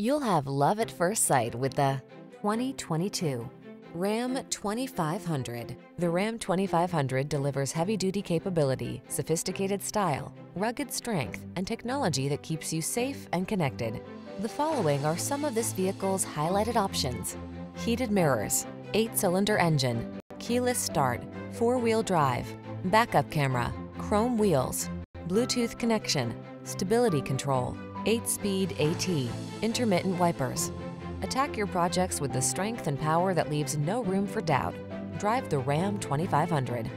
You'll have love at first sight with the 2022 Ram 2500. The Ram 2500 delivers heavy-duty capability, sophisticated style, rugged strength, and technology that keeps you safe and connected. The following are some of this vehicle's highlighted options. Heated mirrors, eight-cylinder engine, keyless start, four-wheel drive, backup camera, chrome wheels, Bluetooth connection, stability control, 8-speed AT, intermittent wipers. Attack your projects with the strength and power that leaves no room for doubt. Drive the Ram 2500.